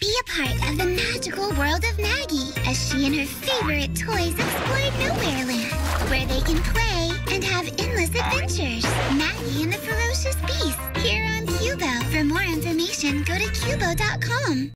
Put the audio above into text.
Be a part of the magical world of Maggie as she and her favorite toys explore Nowhere Land, where they can play and have endless adventures. Maggie and the Ferocious Beast, here on Qubo. For more information, go to Qubo.com.